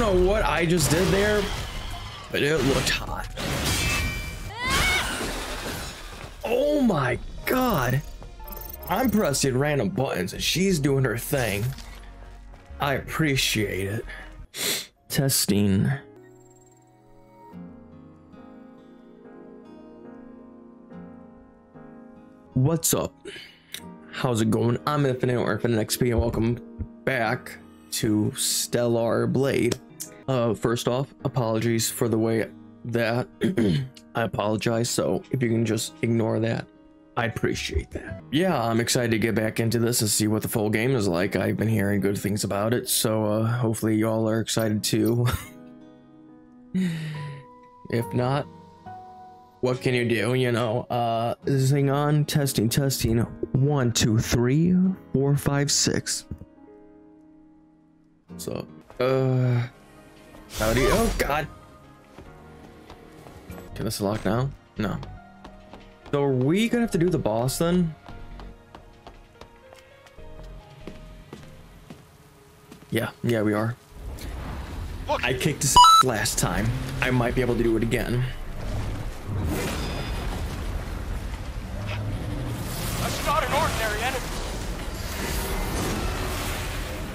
don't know what I just did there, but it looked hot. Oh my god. I'm pressing random buttons and she's doing her thing. I appreciate it. Testing. What's up? How's it going? I'm Infinite or Infinite XP and welcome back to Stellar Blade. Uh, first off, apologies for the way that I apologize. So if you can just ignore that, I appreciate that. Yeah, I'm excited to get back into this and see what the full game is like. I've been hearing good things about it, so uh, hopefully y'all are excited too. if not, what can you do? You know, uh, zing on, testing, testing. One, two, three, four, five, six. So, uh, howdy. Oh, God. Can this lock now? No. So are we gonna have to do the boss then? Yeah, yeah, we are. Look, I kicked his last time. I might be able to do it again. that's not an ordinary enemy.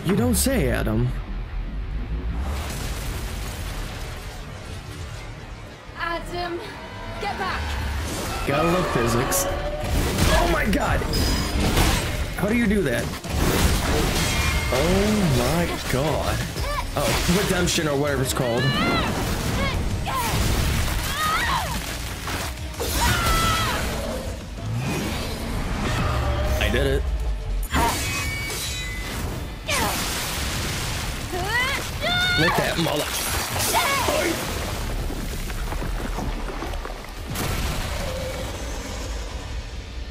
You don't say. Adam, Gotta love physics. Oh my god! How do you do that? Oh my god. Oh, redemption or whatever it's called. I did it. At that mother.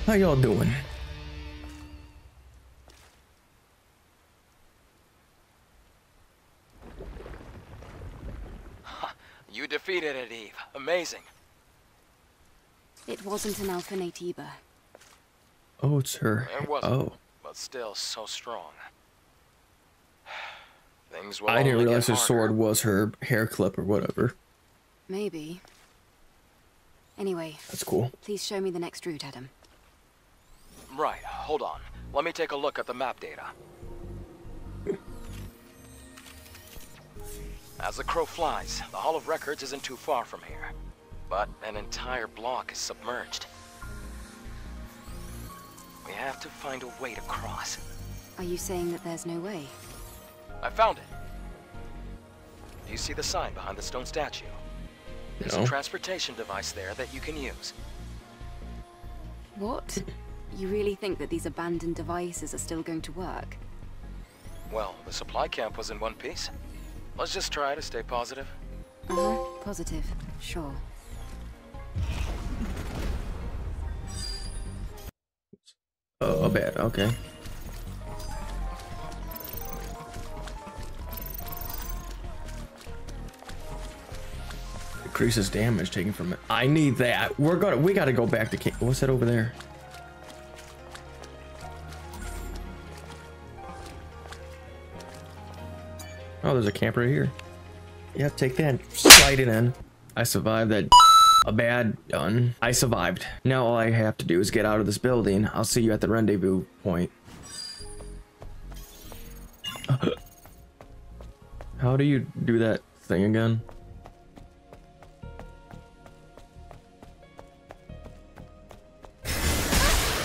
How y'all doing? You defeated it, Eve. Amazing. It wasn't an Alpha Naytiba. Oh, it's her. It wasn't. Oh. But still so strong. Things will I didn't realize her sword was her hair clip or whatever. Maybe. Anyway, That's cool. please show me the next route, Adam. Right, hold on. Let me take a look at the map data. As the crow flies, the Hall of Records isn't too far from here. But an entire block is submerged. We have to find a way to cross. Are you saying that there's no way? I found it. Do you see the sign behind the stone statue? There's No. a transportation device there that you can use. What? You really think that these abandoned devices are still going to work? Well, the supply camp was in one piece. Let's just try to stay positive. Uh-huh. Positive. Sure. Oh, bad. Okay. Decreases damage taken from it. I need that. We're gonna. We gotta go back to. Ca- What's that over there? Oh, there's a camp right here. Yeah, take that. Slide it in. I survived that a bad done. I survived. Now all I have to do is get out of this building. I'll see you at the rendezvous point. How do you do that thing again?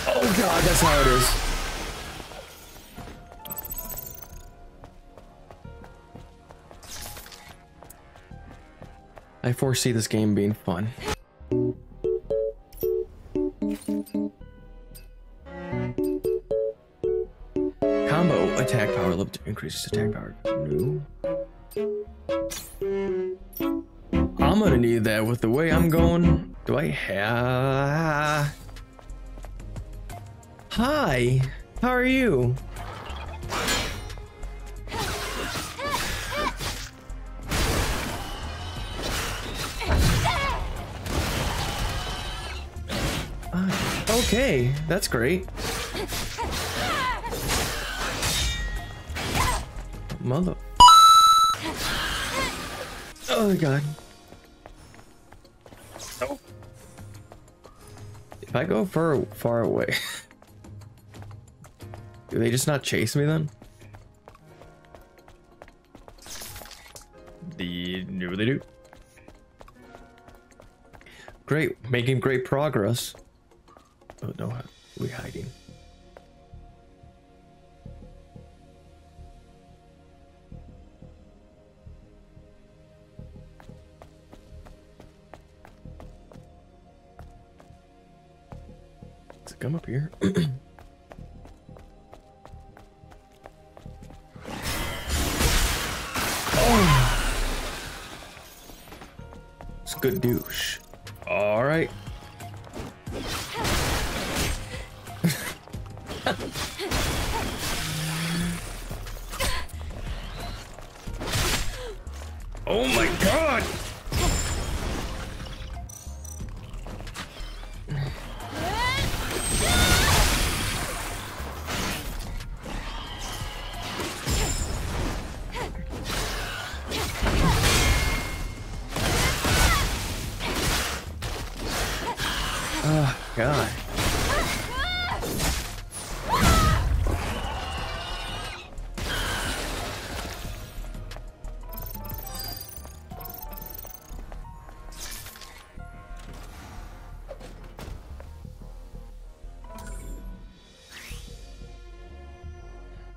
Oh god, that's how it is. I foresee this game being fun. Combo attack power level increases attack power. No. I'm gonna need that with the way I'm going. Do I have? Hi, how are you? Okay, that's great. Mother. Oh my god. If I go far far away, do they just not chase me then? The no, they do. Great, making great progress. Oh no, we're hiding. Does come up here? oh. It's a good douche. God.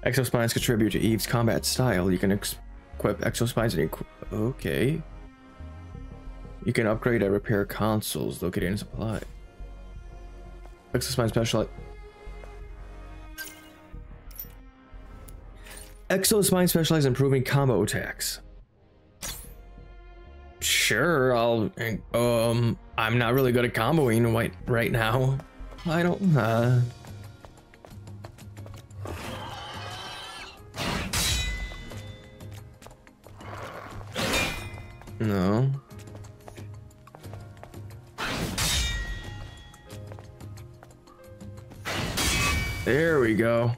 Exospines contribute to Eve's combat style. You can equip exospines and equi okay. You can upgrade and repair consoles located in supply. Exospine special. Exospine specializes in improving combo attacks. Sure, I'll. Um, I'm not really good at comboing right right now. I don't. Uh. No. There we go.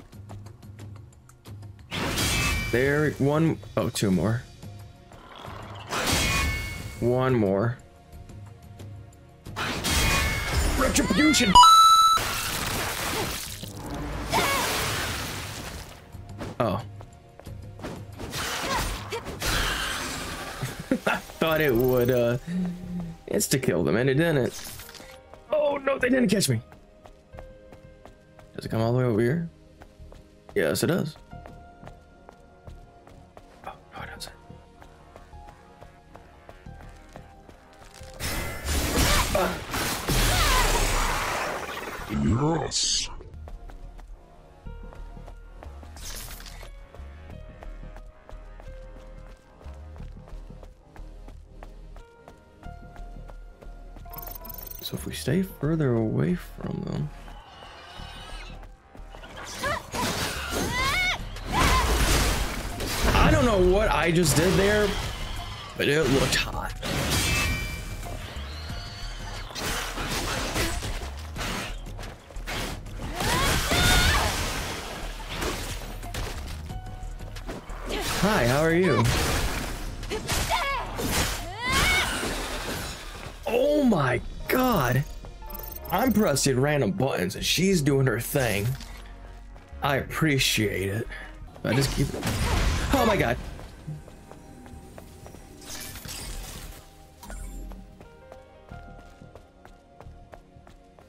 There, one, oh, two more. One more. Retribution! Oh. I thought it would, uh, insta-kill them, and it didn't. Oh, no, they didn't catch me. Does it come all the way over here? Yes, it does. Oh, no, it doesn't. Yes. So if we stay further away from them. Don't know what I just did there, but it looked hot. Hi, how are you? Oh my god. I'm pressing random buttons and she's doing her thing. I appreciate it. I just keep Oh my god.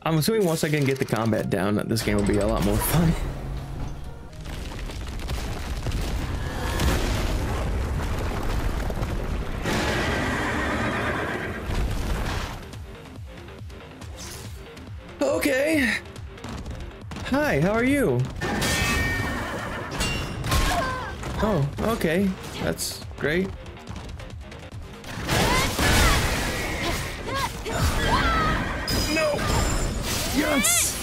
I'm assuming once I can get the combat down, this game will be a lot more fun. Okay. Hi, how are you? Oh, okay. That's great. No! Yes!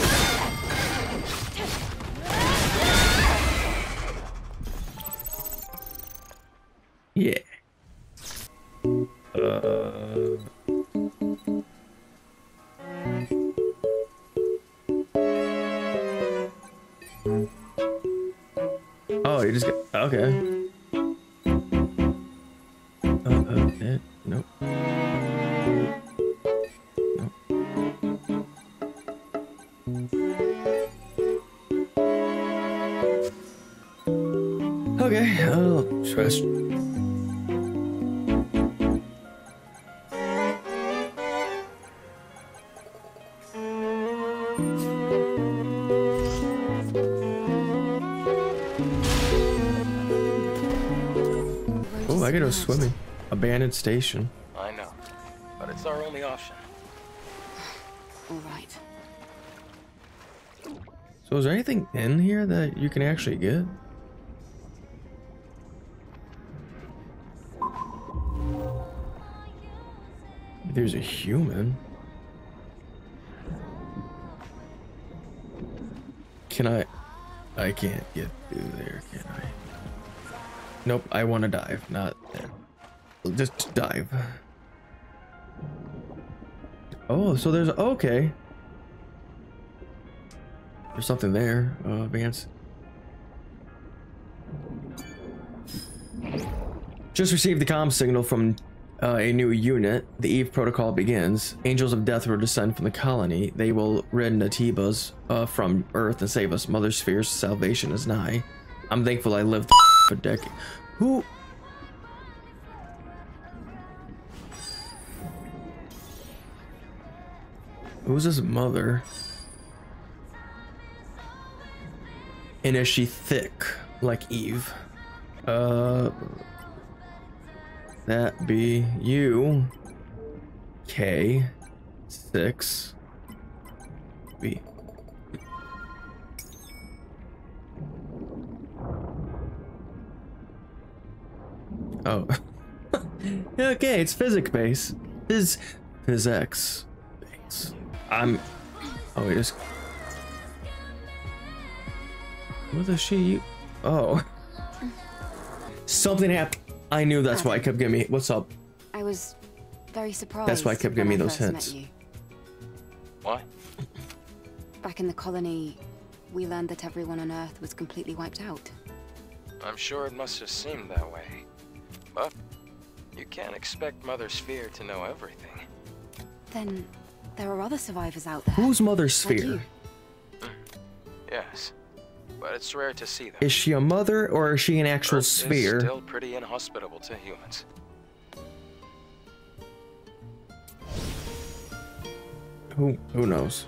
Okay, I'll stress. Oh, I gotta go swimming. Abandoned station. I know. But it's our only option. All right. So is there anything in here that you can actually get? There's a human. Can I? I can't get through there, can I? Nope, I want to dive, not. Just dive. Oh, so there's okay. There's something there, uh, Vance. Just received the comm signal from uh, a new unit. The Eve protocol begins. Angels of Death will descend from the colony. They will rid Naytibas uh, from Earth and save us. Mother Sphere's salvation is nigh. I'm thankful I lived for decades. Who? Who's his mother? And is she thick like Eve? Uh, that be you. K, six, B. Oh. okay, it's physics base. Phys physics base. I'm. Oh, it is. What the she? Oh. Something happened. I knew that's why I kept giving me. What's up? I was very surprised. That's why I kept giving me those hints. met. Why? Back in the colony, we learned that everyone on Earth was completely wiped out. I'm sure it must have seemed that way. But you can't expect Mother Sphere to know everything. Then there are other survivors out there. Who's Mother Sphere? you. Hmm. Yes. But it's rare to see them. Is she a mother or is she an actual Earth sphere? Is still pretty inhospitable to humans. Who who knows?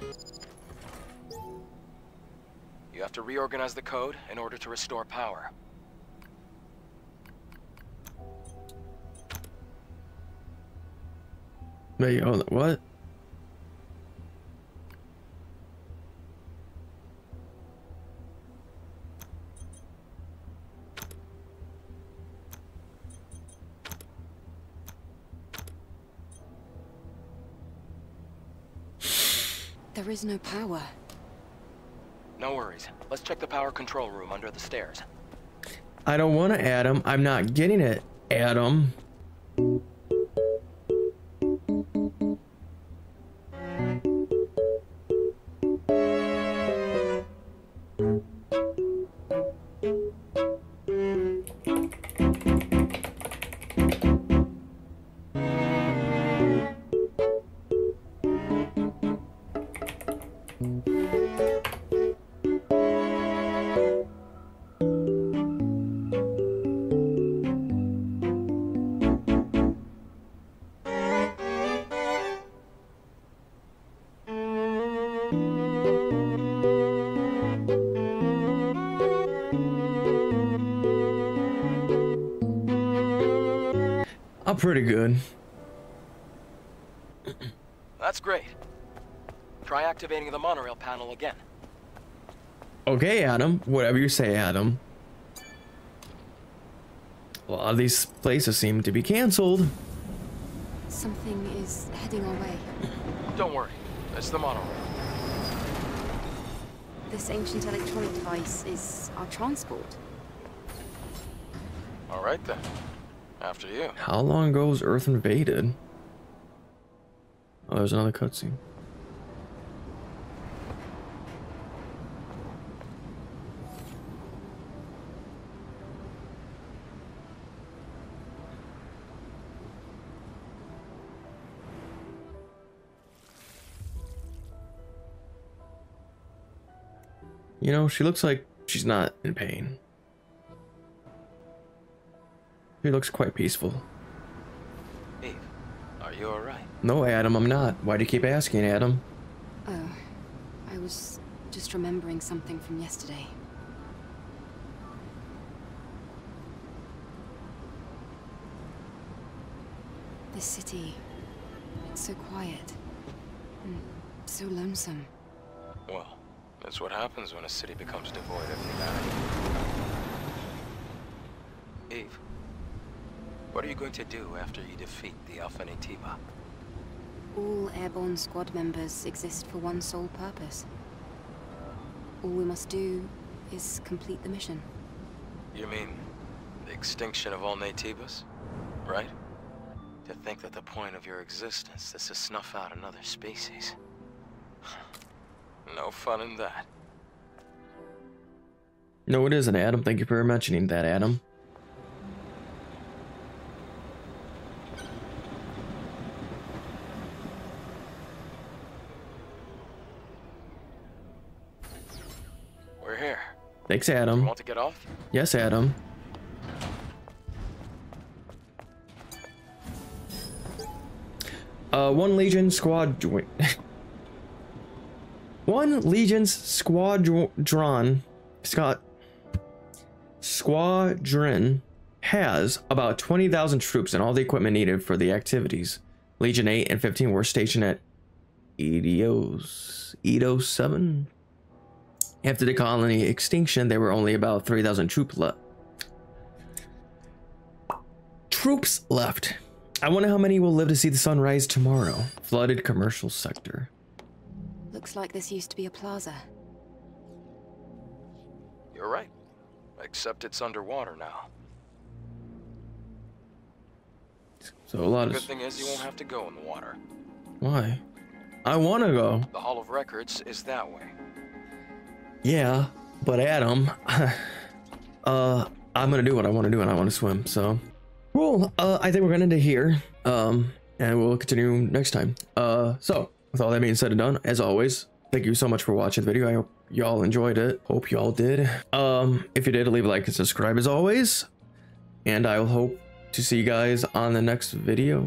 You have to reorganize the code in order to restore power. Wait, hold on, what? Is no power. No worries. Let's check the power control room under the stairs. I don't want to Adam. I'm not getting it, Adam. I'm pretty good. That's great. Try activating the monorail panel again. Okay, Adam. Whatever you say, Adam. A lot of these places seem to be canceled. Something is heading our way. Don't worry. It's the monorail. This ancient electronic device is our transport. All right then. After you. How long ago was Earth invaded? Oh, there's another cutscene. You know, she looks like she's not in pain. She looks quite peaceful. Eve, are you alright? No, Adam, I'm not. Why do you keep asking, Adam? Oh, I was just remembering something from yesterday. This city, it's so quiet and so lonesome. Well, that's what happens when a city becomes devoid of humanity. Eve, what are you going to do after you defeat the Alpha Naytiba? All airborne squad members exist for one sole purpose. All we must do is complete the mission. You mean the extinction of all Naytibas? Right? To think that the point of your existence is to snuff out another species. no fun in that. No, it isn't, Adam. Thank you for mentioning that, Adam. We're here. Thanks, You Adam. want to get off? Yes, Adam. Uh, one Legion squad join. one Legion's squadron. Scott. Squadron has about 20,000 troops and all the equipment needed for the activities. Legion 8 and 15 were stationed at Eidos, Eidos 7. After the colony extinction, there were only about 3,000 troop left. Troops left. I wonder how many will live to see the sun rise tomorrow. Flooded commercial sector. Looks like this used to be a plaza. You're right. Except it's underwater now. So a lot The of. good thing is you won't have to go in the water. Why? I want to go. The Hall of Records is that way. Yeah, but Adam, uh, I'm gonna do what I want to do, and I want to swim. So, cool. Uh, I think we're gonna end it here. Um, and we'll continue next time. Uh, so with all that being said and done, as always, thank you so much for watching the video. I hope y'all enjoyed it. Hope y'all did. Um, if you did, leave a like and subscribe as always. And I will hope to see you guys on the next video.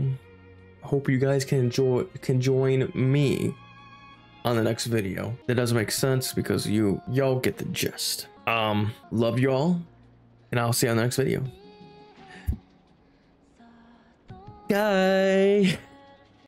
Hope you guys can enjoy can join me on the next video. That doesn't make sense because you y'all get the gist. Um, love y'all, and I'll see you on the next video. Bye.